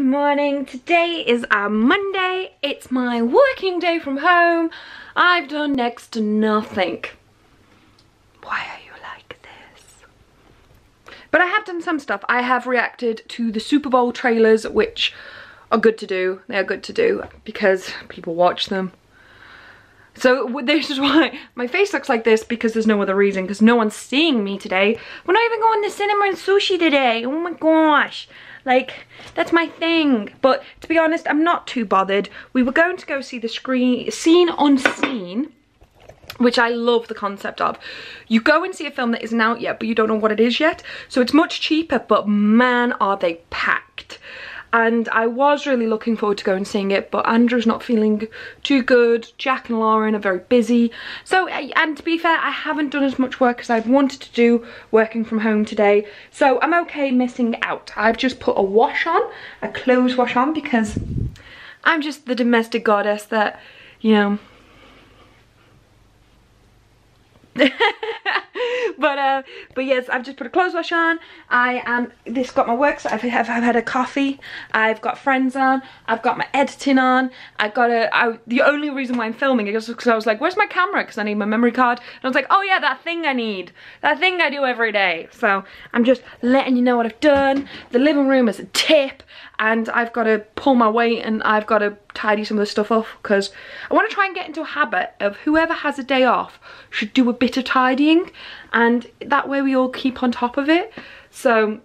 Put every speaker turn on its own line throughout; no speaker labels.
morning. Today is our Monday. It's my working day from home. I've done next to nothing. Why are you like this? But I have done some stuff. I have reacted to the Super Bowl trailers, which are good to do. They are good to do because people watch them. So this is why my face looks like this because there's no other reason because no one's seeing me today. We're not even going to cinema and sushi today. Oh my gosh. Like, that's my thing. But to be honest, I'm not too bothered. We were going to go see the screen Scene Unseen which I love the concept of. You go and see a film that isn't out yet, but you don't know what it is yet. So it's much cheaper, but man, are they packed and I was really looking forward to going and seeing it but Andrew's not feeling too good. Jack and Lauren are very busy. So and to be fair I haven't done as much work as I've wanted to do working from home today. So I'm okay missing out. I've just put a wash on a clothes wash on because I'm just the domestic goddess that you know but uh but yes i've just put a clothes wash on. I am this got my work so I've, I've, I've, had a coffee. I've got friends on. I've got my editing on. I've got a I, the only reason why i'm filming is because i was like where's my camera? Because i need my memory card. And i was like oh yeah that thing i need. That thing i do every day. So i'm just letting you know what i've done. The living room is a tip and I've got to pull my weight and I've got to tidy some of the stuff off because I want to try and get into a habit of whoever has a day off should do a bit of tidying and that way we all keep on top of it. So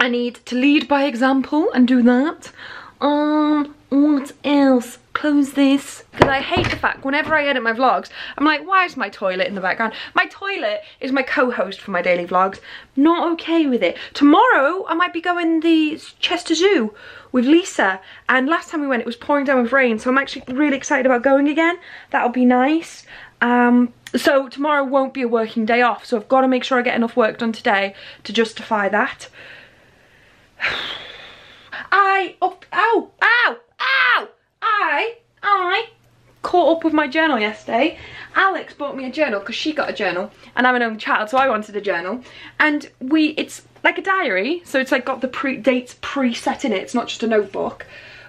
I need to lead by example and do that. Um, what else? Close this. Because I hate the fact whenever I edit my vlogs, I'm like, why is my toilet in the background? My toilet is my co-host for my daily vlogs. Not okay with it. Tomorrow, I might be going the Chester Zoo with Lisa. And last time we went, it was pouring down with rain. So I'm actually really excited about going again. That'll be nice. Um, so tomorrow won't be a working day off. So I've got to make sure I get enough work done today to justify that. I, oh, ow, ow, ow, I, I caught up with my journal yesterday. Alex bought me a journal because she got a journal and I'm an only child so I wanted a journal. And we it's like a diary so it's like got the pre dates preset in it. It's not just a notebook.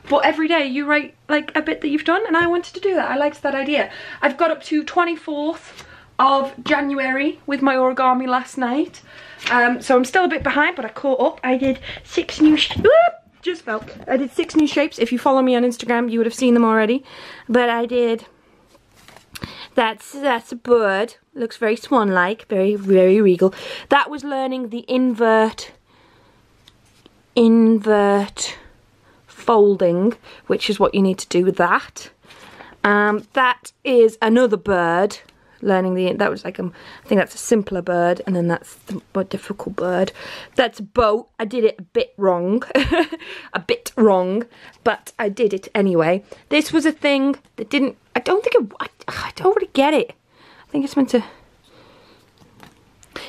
But every day you write like a bit that you've done and I wanted to do that. I liked that idea. I've got up to 24th of January with my origami last night. Um, so I'm still a bit behind but I caught up. I did six new just fell. I did six new shapes. If you follow me on Instagram, you would have seen them already. But I did, that's, that's a bird. Looks very swan-like, very, very regal. That was learning the invert, invert folding, which is what you need to do with that. Um, that is another bird learning the, that was like, um, I think that's a simpler bird, and then that's the more difficult bird. That's a boat. I did it a bit wrong, a bit wrong, but I did it anyway. This was a thing that didn't, I don't think it, I, I don't really get it. I think it's meant to,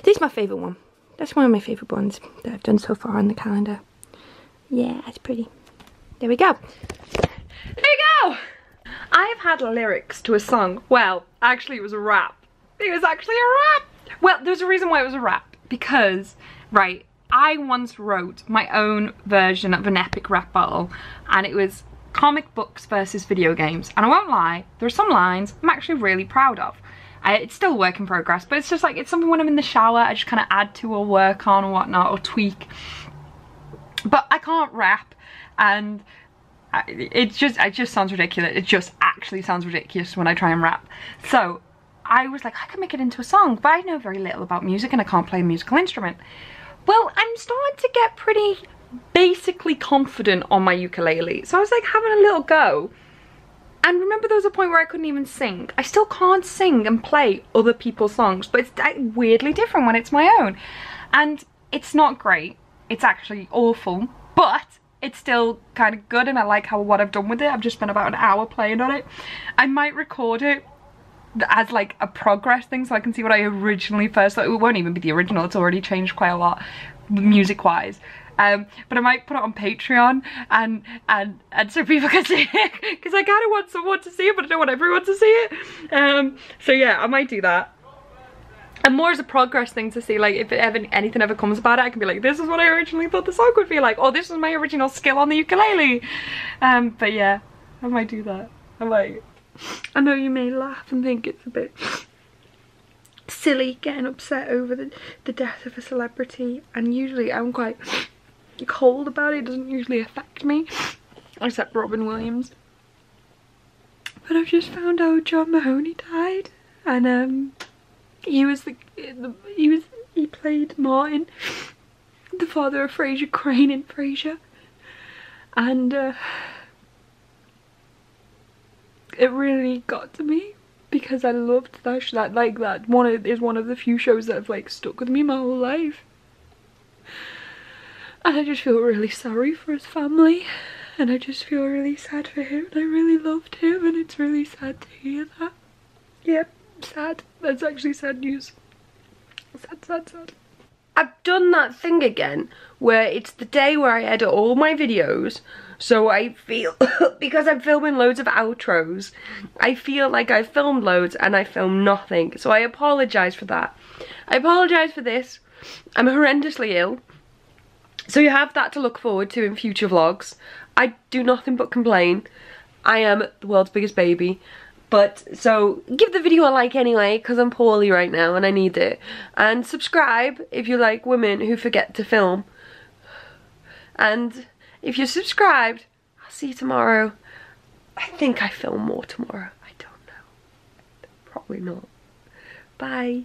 this is my favourite one. That's one of my favourite ones that I've done so far on the calendar. Yeah, it's pretty. There we go. There we go! I have had lyrics to a song. Well, actually it was a rap. It was actually a rap. Well, there's a reason why it was a rap. Because, right, I once wrote my own version of an epic rap battle. And it was comic books versus video games. And I won't lie, there are some lines I'm actually really proud of. it's still work in progress, but it's just like, it's something when I'm in the shower, I just kind of add to or work on or whatnot, or tweak. But I can't rap, and it just it just sounds ridiculous it just actually sounds ridiculous when I try and rap. So I was like I can make it into a song but I know very little about music and I can't play a musical instrument. Well I'm starting to get pretty basically confident on my ukulele. So I was like having a little go. And remember there was a point where I couldn't even sing. I still can't sing and play other people's songs but it's weirdly different when it's my own. And it's not great. It's actually awful but it's still kind of good and I like how what I've done with it. I've just spent about an hour playing on it. I might record it as like a progress thing so I can see what I originally first thought. It won't even be the original, it's already changed quite a lot music wise. Um, but I might put it on Patreon and and and so people can see it because I kind of want someone to see it but I don't want everyone to see it. Um, so yeah, I might do that. And more as a progress thing to see like if ever anything ever comes about it I can be like this is what I originally thought the song would be like or this is my original skill on the ukulele. Um but yeah I might do that. I might. I know you may laugh and think it's a bit silly getting upset over the, the death of a celebrity and usually I'm quite cold about it, it doesn't usually affect me except Robin Williams. But I've just found out John Mahoney died and um he was the, the he was he played Martin the father of Frasier Crane in Frasier and uh, it really got to me because I loved that that like that one of, is one of the few shows that have like stuck with me my whole life. And I just feel really sorry for his family. And I just feel really sad for him. And I really loved him. And it's really sad to hear that. Yep sad that's actually sad news sad sad sad I've done that thing again where it's the day where I edit all my videos so I feel, because I'm filming loads of outros, I feel like I filmed loads and I filmed nothing. So I apologise for that. I apologise for this. I'm horrendously ill. So you have that to look forward to in future vlogs. I do nothing but complain. I am the world's biggest baby. But, so, give the video a like anyway, because I'm poorly right now and I need it. And subscribe if you like women who forget to film. And if you're subscribed, I'll see you tomorrow. I think I film more tomorrow. I don't know. Probably not. Bye.